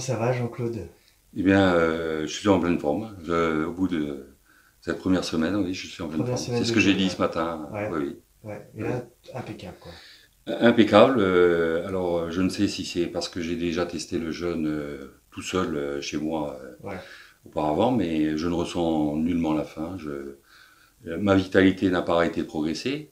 ça va, Jean-Claude? Eh bien, euh, je suis en pleine forme. Je- au bout de cette première semaine, oui, je suis en pleine Première forme. C'est ce que j'ai dit ce matin. Ouais. Oui, oui. Ouais, et là, impeccable, quoi. Impeccable. euh, alors, euh, je ne sais si c'est parce que j'ai déjà testé le jeûne euh, tout seul euh, chez moi euh, auparavant, mais je ne ressens nullement la faim. Je, euh, ma vitalité n'a pas arrêté de progresser.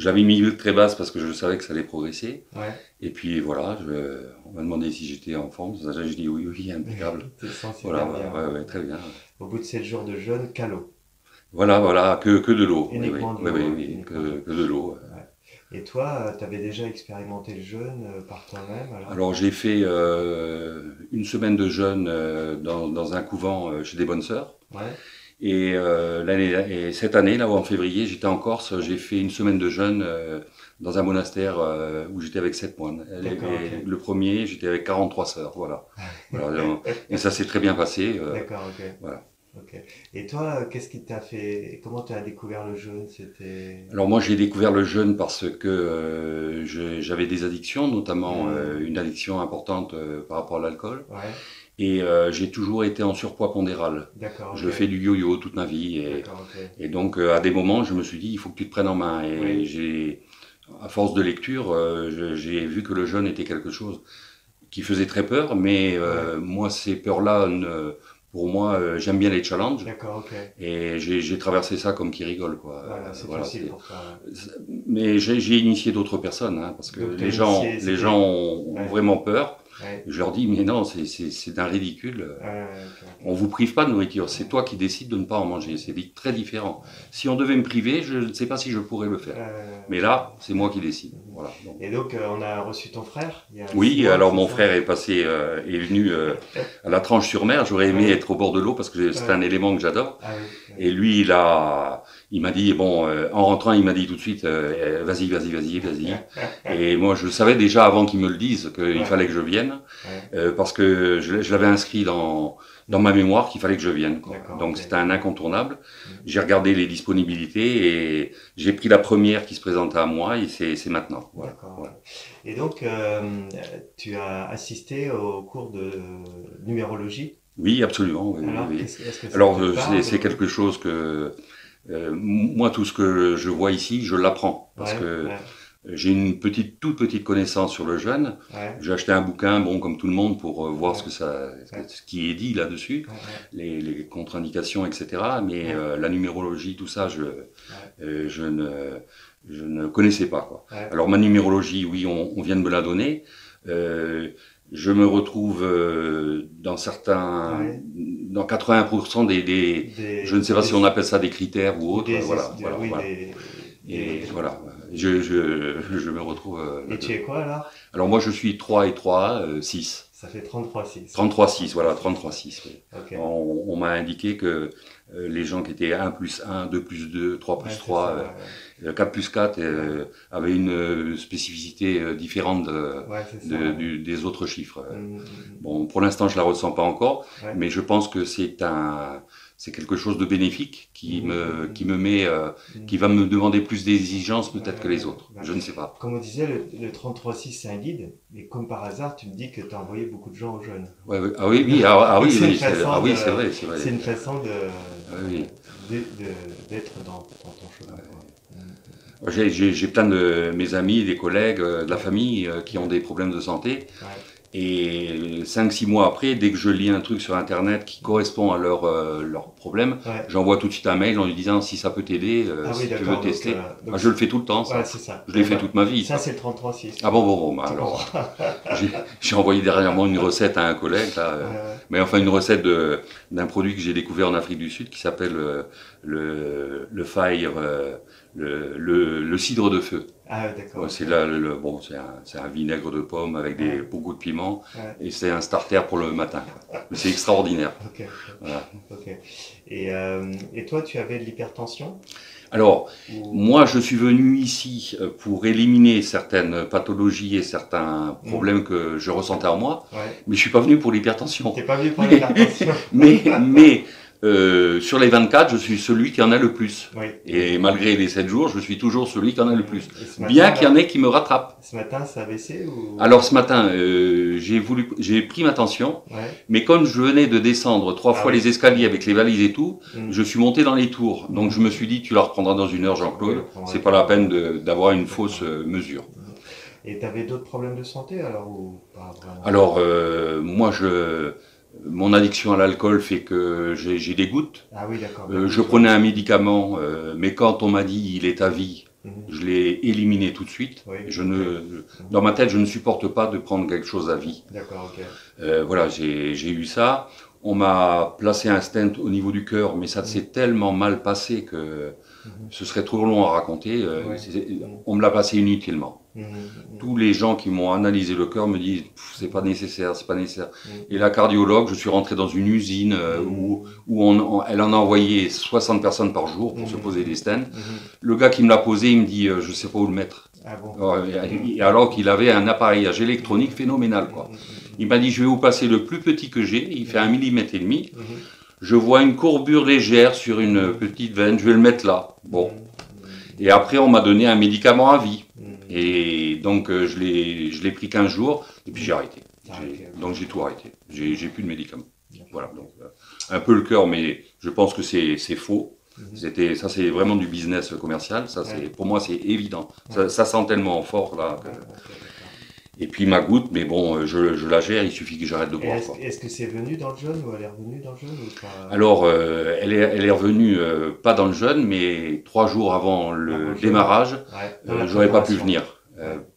J'avais mis très basse parce que je savais que ça allait progresser. Ouais, Et puis voilà, je- on m'a demandé si j'étais en forme. Ça, J'ai dit oui, oui, impeccable. Voilà, bien. ouais, ouais, très bien. Au bout de 7 jours de jeûne, calot. Voilà, voilà, que, que de l'eau. Oui, oui, de oui, l'eau, oui, que, de l'eau. que de l'eau. Et toi, tu avais déjà expérimenté le jeûne euh, par toi-même alors? Alors j'ai fait euh, une semaine de jeûne euh, dans, dans un couvent euh, chez des bonnes sœurs. Ouais, Et, euh, l'année, et cette année, là, en février, j'étais en Corse, j'ai fait une semaine de jeûne euh, dans un monastère euh, où j'étais avec sept moines. Et-. Le premier, j'étais avec 43 sœurs, voilà. et ça s'est très bien passé. euh, D'accord, ok. voilà. Ok. Et toi, qu'est-ce qui t'a fait Comment tu as découvert le jeûne? C'était. Alors moi j'ai découvert le jeûne parce que euh, je- j'avais des addictions, notamment Mhm. euh, une addiction importante euh, par rapport à l'alcool. Ouais, Et euh, j'ai toujours été en surpoids pondéral. d'accord. Je fais du yo-yo toute ma vie. Et, D'accord, ok. et donc euh, à des moments je me suis dit il faut que tu te prennes en main. Et Oui. j'ai, à force de lecture, euh, j'ai vu que le jeûne était quelque chose qui faisait très peur. Mais moi ces peurs-là, pour moi j'aime bien les challenges. D'accord, ok. Et j'ai traversé ça comme qui rigole quoi. Voilà, c'est voilà, pour mais j'ai initié d'autres personnes, hein, parce que Donc, les gens, initié, les gens ont, ont Ouais. vraiment peur. Ouais, Je leur dis, mais non, c'est- c'est c'est d'un ridicule. ouais, ouais, ok, ok. On vous prive pas de nourriture, c'est toi qui décides de ne pas en manger. C'est vite très différent. Si on devait me priver, je ne sais pas si je pourrais le faire. Euh, Mais là, c'est moi qui décide. Voilà. Donc, Et donc, euh, on a reçu ton frère il y a six oui, mois, alors mon frère est passé, euh, est venu euh, à la tranche-sur-mer. J'aurais aimé Ouais. être au bord de l'eau parce que c'est un élément que j'adore. Ah oui. Et lui, il a, il m'a dit, bon, euh, en rentrant, il m'a dit tout de suite, euh, vas-y, vas-y, vas-y, vas-y. Et moi, je savais déjà avant qu'il me le dise qu'il Ouais. fallait que je vienne, Ouais. euh, parce que je, je l'avais inscrit dans, dans ma mémoire qu'il fallait que je vienne. quoi. Donc c'était un incontournable. Mhm. J'ai regardé les disponibilités et j'ai pris la première qui se présentait à moi et c'est c'est maintenant. Voilà. Et donc, euh, tu as assisté au cours de numérologie? Oui, absolument. oui, Alors, oui. que euh, c'est quelque chose que euh, moi tout ce que je vois ici, je l'apprends. Parce Ouais, que ouais, j'ai une petite toute petite connaissance sur le jeûne. ouais, J'ai acheté un bouquin, bon comme tout le monde, pour euh, voir ce que ça, ce qui est dit là-dessus, les, les contre-indications, etc. Mais euh, la numérologie, tout ça, je euh, je ne je ne connaissais pas quoi. Alors ma numérologie, oui, on, on vient de me la donner. Euh, je me retrouve euh, dans certains, Ouais. dans 80% des, des Des- je ne sais pas des- si on appelle ça des critères ou autres. voilà, voilà, oui, voilà. Et voilà, je, je, je me retrouve. euh, Et tu es quoi alors? Alors moi je suis 3 et 3, euh, 6. Ça fait 33-6. 33-6, voilà, 33-6. oui. Ok. On, on m'a indiqué que euh, les gens qui étaient 1 plus 1, 2 plus 2, 3 Ouais, plus c'est 3, ça, euh, ouais, 4 plus 4 euh, avaient une euh, spécificité euh, différente de, ouais. Ouais, c'est ça. de- du- des autres chiffres. Mm, mm, Bon, pour l'instant, je la ressens pas encore, Ouais. mais je pense que c'est un, c'est quelque chose de bénéfique qui me, qui me met, euh, mm. qui va me demander plus d'exigences peut-être que les autres. Je ne sais pas. Comme on disait, le, le 33-6 c'est un guide, et comme par hasard, tu me dis que tu as envoyé beaucoup de gens aux jeunes. Ah oui, oui, ah, ah oui, C'est oui, ah oui, c'est vrai, c'est vrai. C'est une façon de oui. de- d'être dans, dans ton chemin. J'ai, j'ai, j'ai plein de mes amis, des collègues, euh, de la famille euh, qui ont des problèmes de santé. Ouais. Et 5-6 mois après, dès que je lis un truc sur Internet qui correspond à leur, euh, leur problème, Ouais. j'envoie tout de suite un mail en lui disant si ça peut t'aider, euh, Ah oui, si tu veux donc, tester. euh, donc je le fais tout le temps, ça. Ouais, c'est ça. Je l'ai fait toute ma vie. Ça, ça. c'est le 33-6. Ah bon, bon, bon, bah alors, j'ai, j'ai envoyé dernièrement une recette à un collègue, là, euh. Mais enfin une recette d'un produit que j'ai découvert en Afrique du Sud qui s'appelle euh, le, le fire, euh, le, le, le cidre de feu. Ah d'accord. C'est là, le, le- bon, c'est un, un vinaigre de pomme avec des, Ouais. beaucoup de piment Ouais. et c'est un starter pour le matin. C'est extraordinaire. Ok, Voilà. ok. Et, euh, et toi, tu avais de l'hypertension? Alors, moi, je suis venu ici euh, pour éliminer certaines pathologies et certains problèmes que je ressentais en moi, Ouais. mais je suis pas venu pour l'hypertension. T'es pas venu pour l'hypertension Mais, mais euh, sur les 24, je suis celui qui en a le plus. Oui. Et malgré les 7 jours, je suis toujours celui qui en a le plus. Matin, Bien qu'il y en ait qui me rattrapent. Ce matin, ça a baissé ou? Alors ce matin, euh, j'ai voulu, j'ai pris ma tension, Ouais. mais comme je venais de descendre trois Ah fois oui. les escaliers avec les valises et tout, Mm. je suis monté dans les tours. Donc je me suis dit, tu la reprendras dans une heure, Oui, Jean-Claude. prendra C'est pas la peine d'avoir une fausse euh, mesure. Et t'avais d'autres problèmes de santé alors ou pas vraiment? Alors euh, moi, je, mon addiction à l'alcool fait que j'ai des gouttes. Ah oui, d'accord. Euh, je prenais un médicament, euh, mais quand on m'a dit il est à vie, Mhm. je l'ai éliminé tout de suite. Oui. Je ne, dans ma tête, je ne supporte pas de prendre quelque chose à vie. D'accord, ok. Euh, voilà, j'ai eu ça. On m'a placé un stent au niveau du cœur, mais ça s'est tellement mal passé que Mhm. ce serait trop long à raconter. Ouais. On me l'a passé inutilement. Mhm, mhm. Tous les gens qui m'ont analysé le cœur me disent c'est pas nécessaire, c'est pas nécessaire. Et la cardiologue, je suis rentré dans une usine euh, où, où on, on- elle en a envoyé 60 personnes par jour pour se poser des stents. Le gars qui me l'a posé, il me dit euh, je sais pas où le mettre. Ah bon. Alors, alors qu'il avait un appareillage électronique phénoménal. Quoi. Il m'a dit je vais vous passer le plus petit que j'ai, il fait un millimètre et demi. Je vois une courbure légère sur une petite veine, je vais le mettre là. Bon. Et après, on m'a donné un médicament à vie. Et donc, euh, je l'ai pris 15 jours, et puis j'ai arrêté. Ah. Donc, j'ai tout arrêté. J'ai plus de médicaments. Voilà. Donc, euh, un peu le cœur, mais je pense que c'est faux. Mhm. C'était, ça, c'est vraiment du business commercial. Ça, c'est, pour moi, c'est évident. Ça, sent tellement fort là. que-. Et puis ma goutte, mais bon, euh, je, je la gère. Il suffit que j'arrête de boire. Est-ce que c'est venu dans le jeûne ou elle est revenue dans le jeûne ou pas? Alors, euh, elle, est, elle est revenue euh, pas dans le jeûne, mais trois jours avant le démarrage, Ouais, euh, j'aurais pas pu venir.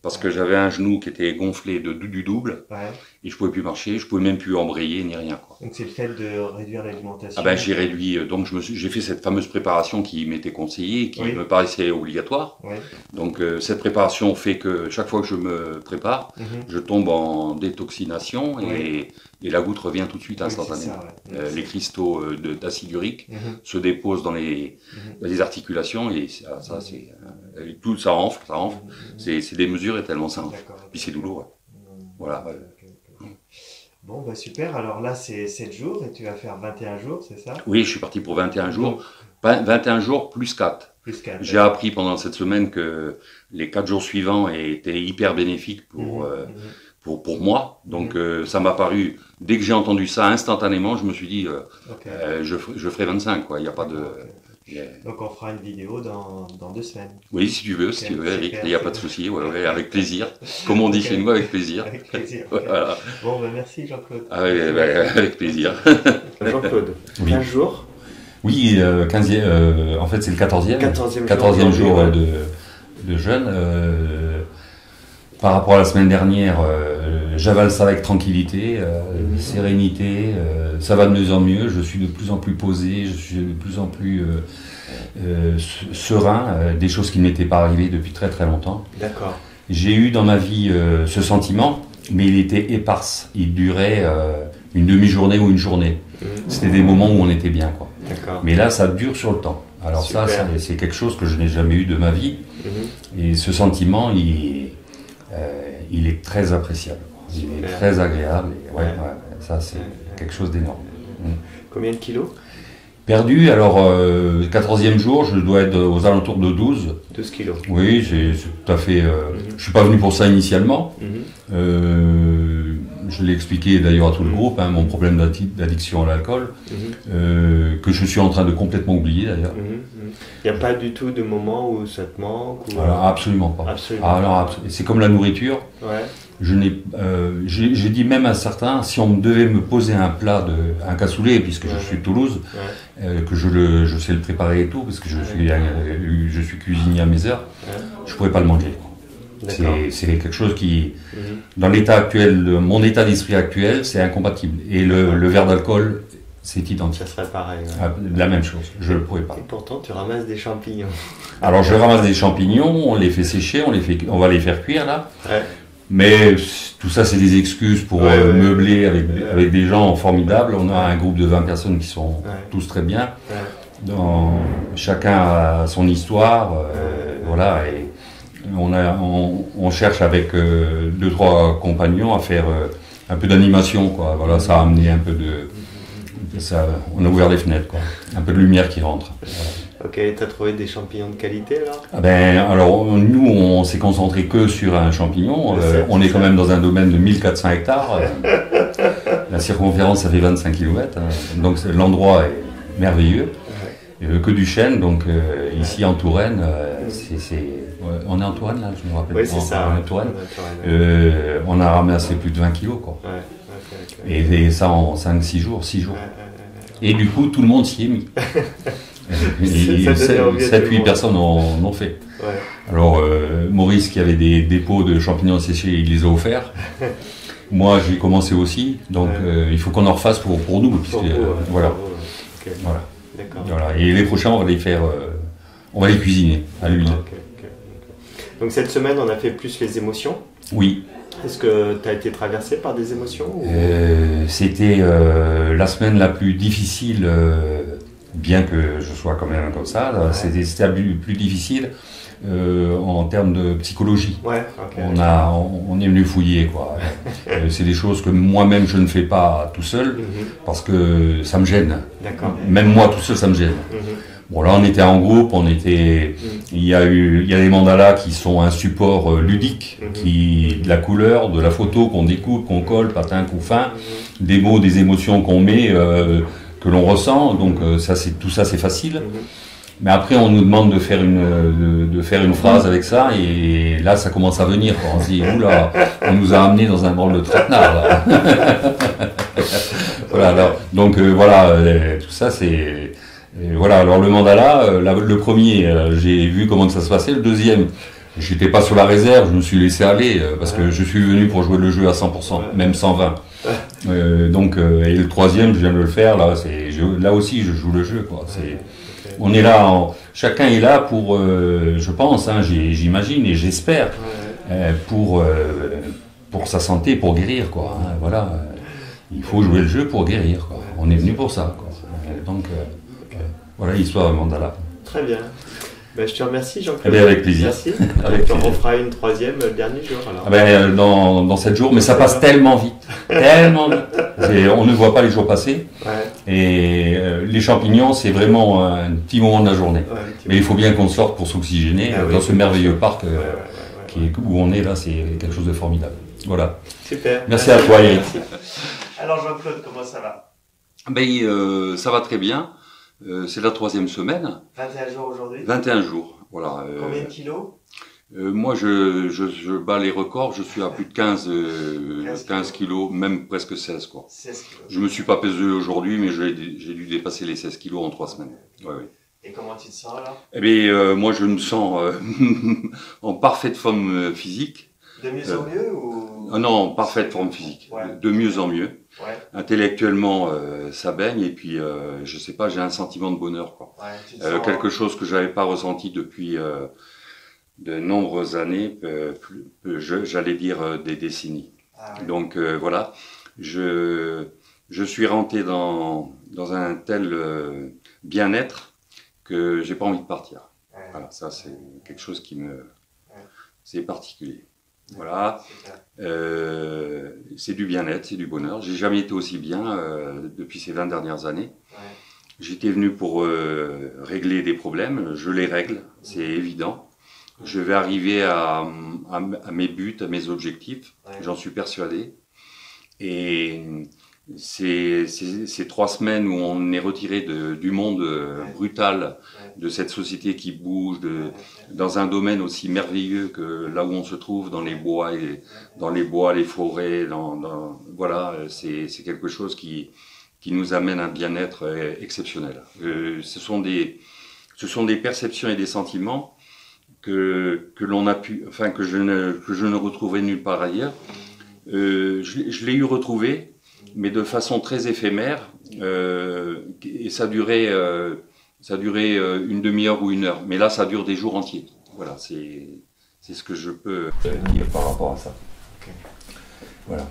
Parce que j'avais un genou qui était gonflé de, du double Ouais. et je pouvais plus marcher, je pouvais même plus embrayer ni rien. Quoi. Donc c'est le fait de réduire l'alimentation. Ah ben j'ai réduit, euh, donc je me suis, j'ai fait cette fameuse préparation qui m'était conseillée, qui Oui. me paraissait obligatoire. Ouais. Donc euh, cette préparation fait que chaque fois que je me prépare, Mhm. je tombe en détoxination et, et la goutte revient tout de suite c'est instantanément. Euh, Mhm. les cristaux de- d'acide urique Mhm. se déposent dans les, Mhm. dans les articulations et ça, ça c'est euh, tout ça enfle, ça enfle. Mhm. C'est c'est démesuré tellement ça enfle. D'accord. Puis c'est douloureux. Voilà, Ok, ouais. ok, ok. Bon, bah super. Alors là, c'est 7 jours et tu vas faire 21 jours, c'est ça? Oui, je suis parti pour 21 jours. Donc, Vingt- 21 jours plus 4. Plus 4. J'ai appris pendant cette semaine que les 4 jours suivants étaient hyper bénéfiques pour, euh, pour, pour moi. Donc Mhm. euh, ça m'a paru, dès que j'ai entendu ça instantanément, je me suis dit, euh, Ok. euh, je, ferai- je ferai 25, quoi. Il n'y a pas de... Donc on fera une vidéo dans, dans deux semaines. Oui, si tu veux, si tu veux, Eric, il n'y a pas de souci, ouais, ouais, avec plaisir. Comme on dit chez nous, avec plaisir. Avec plaisir. Voilà. Bon, bah merci Jean-Claude. Ah, ouais, avec plaisir. Jean-Claude, Oui. 15 jours, Oui, euh, 15e, euh, en fait c'est le 14e. 14e, 14e jour ouais. euh, de, de jeûne. euh, par rapport à la semaine dernière, euh, j'avale ça avec tranquillité, euh, sérénité. euh, ça va de mieux en mieux. Je suis de plus en plus posé, je suis de plus en plus euh, euh, se- serein. euh, des choses qui ne m'étaient pas arrivées depuis très très longtemps. D'accord. J'ai eu dans ma vie euh, ce sentiment, mais il était éparse. Il durait euh, une demi-journée ou une journée. Mhm. C'était des moments où on était bien, quoi. D'accord. Mais là, ça dure sur le temps. Alors ça, Super. c'est- c'est quelque chose que je n'ai jamais eu de ma vie. Mhm. Et ce sentiment, il, euh, il est très appréciable. Il est Super. très agréable. Et ouais, ça, c'est quelque chose d'énorme. Combien de kilos? Perdu, alors, euh, 14e jour, je dois être aux alentours de 12. 12 kilos. Oui, c'est c'est tout à fait... euh, Mhm. Je suis pas venu pour ça initialement. Mhm. Euh, je l'ai expliqué d'ailleurs à tout le Mhm. groupe, hein, mon problème d'addi- d'addiction à l'alcool, Mhm. euh, que je suis en train de complètement oublier d'ailleurs. Il n'y a pas du tout de moment où ça te manque ou... Alors, absolument pas. Absolument. Ah, alors, abso- c'est comme la nourriture. Ouais. Je n'ai, euh, j'ai dit même à certains, si on devait me poser un plat de, un cassoulet, puisque Ouais. je suis de Toulouse, Ouais. euh, que je le, je sais le préparer et tout, parce que je suis, je suis cuisinier à mes heures, Ouais. je pourrais pas le manger. C'est, quelque chose qui, Mhm. dans l'état actuel, mon état d'esprit actuel, c'est incompatible. Et le, le verre d'alcool, c'est identique. Ça serait pareil. ouais. Ah, La même chose. Je ne le pourrais pas. Et pourtant, tu ramasses des champignons. Alors je ramasse des champignons, on les fait sécher, on les fait, on va les faire cuire là. Ouais. Mais tout ça, c'est des excuses pour Ouais, euh, ouais. meubler avec, avec des gens formidables. On a un groupe de 20 personnes qui sont Ouais. tous très bien. Dans, chacun a son histoire. euh. Voilà. Et on, a, on, on cherche avec euh, deux, trois compagnons à faire euh, un peu d'animation. Quoi. Voilà, ça a amené un peu de, ça, on a ouvert les fenêtres, quoi. Un peu de lumière qui rentre. Ok, t'as trouvé des champignons de qualité alors? Ah ben, alors, nous, on s'est concentré que sur un champignon. Euh, on est quand même dans un domaine de 1400 hectares. La circonférence, ça fait 25 km. donc, c'est- l'endroit est merveilleux. Euh, que du chêne, donc euh, ici en Touraine, c'est, c'est- ouais, on est en Touraine là, je me rappelle. Oui, c'est On- ça. En Touraine. On a ramassé plus de 20 kilos, quoi. Ouais. Et, et ça en 5-6 jours, 6 jours. Ouais, ouais, ouais. Et du coup, tout le monde s'y est mis. Ça- ça donne envie à tout le 7-8 monde. personnes en ont fait. Ouais. Alors, euh, Maurice, qui avait des dépôts de champignons séchés, il les a offerts. Moi, j'ai commencé aussi. Donc, Ouais. euh, il faut qu'on en refasse pour, pour nous. puisque, Pour vous, euh, ouais, voilà. pour vous, ouais. Ok, voilà. Et les prochains, on va les faire. euh, on va les cuisiner à l'huile. Donc cette semaine, on a fait plus les émotions. Oui. Est-ce que tu as été traversé par des émotions ou- C'était la semaine la plus difficile, bien que je sois quand même comme ça. là, C'était plus, difficile euh, en termes de psychologie. Ouais. On, a, on, on est venu fouiller, quoi. Euh, C'est des choses que moi-même je ne fais pas tout seul Mhm, parce que ça me gêne. Même moi tout seul, ça me gêne. Mhm, Bon, là, on était en groupe, on était. Il y a eu, il y a des mandalas qui sont un support euh, ludique, Mhm. qui de la couleur, de la photo qu'on découpe, qu'on colle, patin, coup fin, mhm, des mots, des émotions qu'on met, euh, que l'on ressent. Donc euh, ça, c'est tout ça, c'est facile. mhm. Mais après, on nous demande de faire une de, de faire une phrase avec ça, et là, ça commence à venir. quoi. On se dit, oula, on nous a amené dans un branle de traquenard. là. voilà. Alors, donc euh, voilà, euh, tout ça, c'est voilà. Alors le mandala, la- le premier, j'ai vu comment ça se passait. Le deuxième. J'étais pas sur la réserve, je me suis laissé aller parce que je suis venu pour jouer le jeu à 100%, Ouais. même 120. Euh, donc euh, et le troisième, je viens de le faire là. C'est là aussi, je joue le jeu quoi. C'est Ok. on est là, en- chacun est là pour, euh, je pense, hein, j'imagine et j'espère, Ouais, pour, pour sa santé, pour guérir, quoi. hein, voilà, il faut jouer le jeu pour guérir, quoi. On est venu pour ça, quoi. Donc, voilà l'histoire de Mandala. Très bien. Ben, je te remercie Jean-Claude. Eh avec plaisir. Merci. Avec on refera une troisième le dernier jour alors. Ah ben, euh, dans, dans 7 jours, mais ça passe tellement vite, tellement vite. C'est- On ne voit pas les jours passer. Ouais, Et euh, les champignons, c'est vraiment un petit moment de la journée. ouais, Mais il faut bien qu'on sorte pour s'oxygéner Ah euh, oui, dans ce merveilleux parc. euh, peu. Ouais, ouais, ouais, ouais, qui est, où on est là, c'est quelque chose de formidable. Voilà. Super. Merci à toi, Eric. Alors Jean-Claude, comment ça va? Ben, euh, ça va très bien. Euh, c'est la troisième semaine, 21 jours aujourd'hui 21 jours. Voilà. euh, Combien de kilos? euh, moi, je, je, je bats les records. Je suis à plus de 15, euh, 15 15 kilos, même presque 16 quoi. 16 kilos. Je me suis pas pesé aujourd'hui, mais j'ai dû dépasser les 16 kilos en trois semaines. Ouais, ouais. Et comment tu te sens là Eh bien, moi, je me sens en parfaite forme physique. De mieux en mieux ou? Ah non, en parfaite forme physique. Ouais. De mieux en mieux. Ouais, Intellectuellement, euh, ça baigne. Et puis, euh, je sais pas, j'ai un sentiment de bonheur. Quoi. ouais. Euh, sens quelque chose que j'avais pas ressenti depuis de nombreuses années, j'allais dire des décennies. Ah ouais. Donc voilà, je, je suis rentré dans, dans un tel bien-être que j'ai pas envie de partir. Voilà, ça c'est quelque chose qui me... C'est particulier. Voilà, euh, c'est du bien-être, c'est du bonheur. J'ai jamais été aussi bien euh, depuis ces 20 dernières années. Ouais. J'étais venu pour euh, régler des problèmes, je les règle, c'est évident. Je vais arriver à, à, à mes buts, à mes objectifs, Ouais. j'en suis persuadé. Et ces, ces, ces trois semaines où on est retiré de, du monde euh, brutal, de cette société qui bouge, de, dans un domaine aussi merveilleux que là où on se trouve, dans les bois, et, dans les bois, les forêts, dans, dans- voilà, c'est quelque chose qui, qui nous amène un bien-être euh, exceptionnel. Euh, ce sont des, ce sont des perceptions et des sentiments que que l'on a pu, enfin que je ne que je ne retrouverai nulle part ailleurs. Euh, je, je l'ai eu retrouvé, mais de façon très éphémère, euh, et ça durait, euh, ça durait euh, une demi-heure ou une heure. Mais là, ça dure des jours entiers. Voilà, c'est c'est ce que je peux. dire par rapport à ça. Voilà.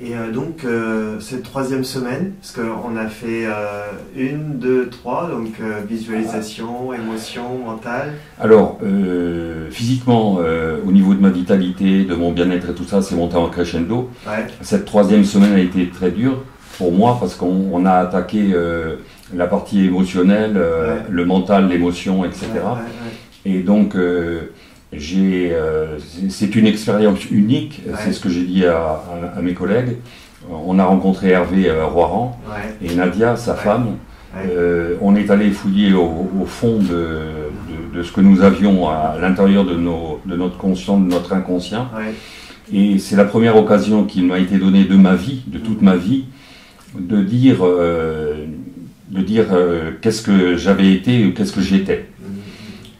Et euh, donc, euh, cette troisième semaine, parce qu'on a fait euh, une, deux, trois, donc visualisation, émotion, mental. Alors, physiquement, au niveau de ma vitalité, de mon bien-être et tout ça, c'est monté en crescendo. Ouais, Cette troisième semaine a été très dure. pour moi parce qu'on on a attaqué euh, la partie émotionnelle, euh, Ouais. le mental, l'émotion, etc. Ouais, ouais, ouais. Et donc, euh, euh, c'est- une expérience unique, Ouais. c'est ce que j'ai dit à, à- à mes collègues. On a rencontré Hervé à Roiran Ouais, et Nadia, sa Ouais. femme. Euh, on est allé fouiller au, au fond de, de- de ce que nous avions à l'intérieur de, notre conscient, de notre inconscient. Et c'est la première occasion qui m'a été donnée de ma vie, de toute ma vie, de dire, euh, de dire euh, qu'est-ce que j'avais été ou qu'est-ce que j'étais.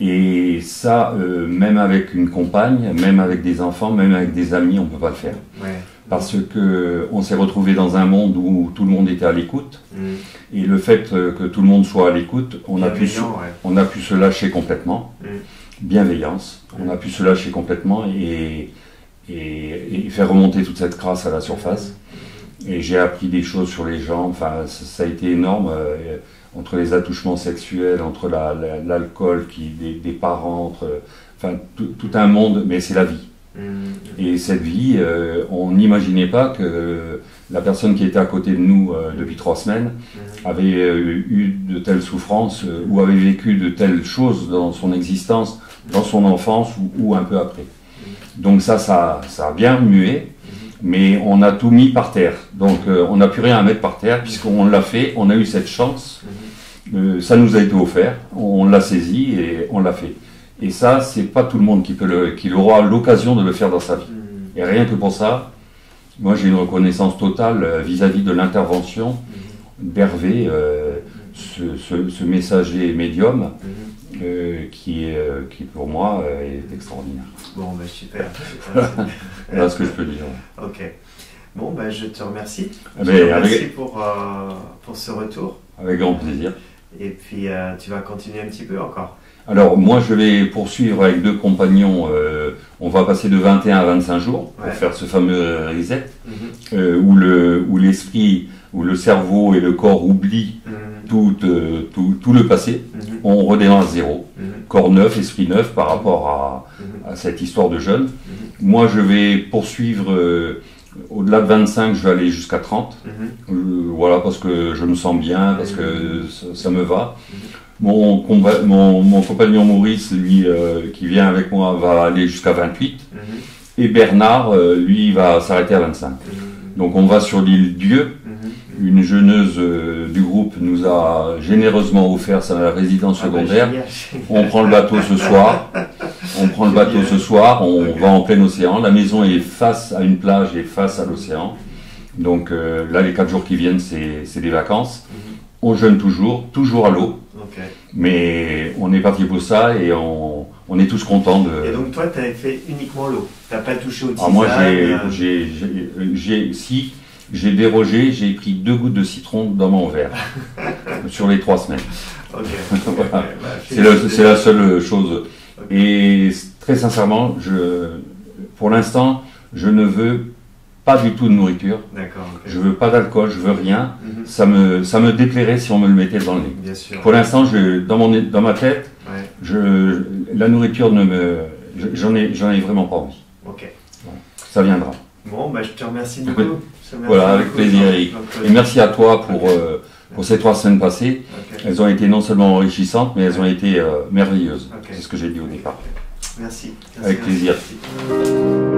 Et ça, euh, même avec une compagne, même avec des enfants, même avec des amis, on ne peut pas le faire. Ouais. Parce que on s'est retrouvé dans un monde où tout le monde était à l'écoute. Mhm. Et le fait euh, que tout le monde soit à l'écoute, on, a pu se- ouais. on a pu se lâcher complètement. Mm. Bienveillance. On Mm. a pu se lâcher complètement et, et, et faire remonter toute cette crasse à la surface. Et j'ai appris des choses sur les gens. Enfin, ça, ça a été énorme. euh, entre les attouchements sexuels, entre la- la- l'alcool qui des, des parents, entre, enfin tout, un monde. Mais c'est la vie. Mhm. Et cette vie, euh, on n'imaginait pas que la personne qui était à côté de nous euh, depuis trois semaines Mhm. avait euh, eu de telles souffrances euh, ou avait vécu de telles choses dans son existence, dans son enfance ou, ou un peu après. Donc ça, ça, ça a bien remué, mais on a tout mis par terre. Donc on n'a plus rien à mettre par terre puisqu'on l'a fait, on a eu cette chance, Euh, ça nous a été offert, on l'a saisi et on l'a fait. Et ça, c'est pas tout le monde qui, peut le, qui aura l'occasion de le faire dans sa vie. Mhm. Et rien que pour ça, moi j'ai une reconnaissance totale euh, vis-à-vis de l'intervention d'Hervé, euh, ce, ce- ce messager médium, euh, qui, est, euh, qui pour moi euh, est extraordinaire. Bon, bah super. Voilà ce que je peux dire. ok. Bon, bah, je te remercie. Je ben, te remercie avec, pour, euh, pour ce retour. avec grand plaisir. Et puis, euh, tu vas continuer un petit peu encore. Alors moi je vais poursuivre avec deux compagnons, euh, on va passer de 21 à 25 jours pour Ouais. faire ce fameux reset, Mhm. euh, où le- où l'esprit, où le cerveau et le corps oublient Mhm. tout, tout, tout le passé, Mhm. on redémarre à zéro. Corps neuf, esprit neuf par rapport à, à cette histoire de jeune. Moi, je vais poursuivre, au-delà de 25, je vais aller jusqu'à 30. Mhm. Euh, voilà, parce que je me sens bien, parce que ça, ça me va. Mon, compa- mon, mon compagnon Maurice, lui, euh, qui vient avec moi, va aller jusqu'à 28. Mhm. Et Bernard, euh, lui, va s'arrêter à 25. Mhm. Donc on va sur l'île Dieu. Une jeuneuse euh, du groupe nous a généreusement offert sa résidence Ah bah, secondaire. génial, génial. On prend le bateau ce soir. On prend le bateau ce soir. On va en plein océan. La maison est face à une plage et face à l'océan. Donc euh, là, les quatre jours qui viennent, c'est des vacances. Mhm. On jeûne toujours, toujours à l'eau. Mais on est parti pour ça et on, on est tous contents de. Et donc, toi, tu avais fait uniquement l'eau. Tu pas touché au tisane Ah, moi, j'ai, euh, j'ai- si j'ai dérogé, j'ai pris deux gouttes de citron dans mon verre sur les trois semaines. Voilà. Bah, C'est la, c'est la seule chose. Et très sincèrement, je, pour l'instant, je ne veux pas du tout de nourriture. D'accord. ok. Je veux pas d'alcool, je veux rien. Mhm. Ça me, ça me déplairait si on me le mettait dans le nez. Bien sûr. Pour l'instant, je, dans, mon, dans ma tête, Ouais. je, la nourriture ne me, j'en ai, j'en ai vraiment pas envie. Ok. Ça viendra. Bon, bah, je te remercie beaucoup. Voilà, avec plaisir, Eric. Et merci à toi pour, euh, pour ces trois semaines passées. Elles ont été non seulement enrichissantes, mais elles ont été euh, merveilleuses. C'est ce que j'ai dit au départ. Merci. Merci, Avec merci, plaisir. merci.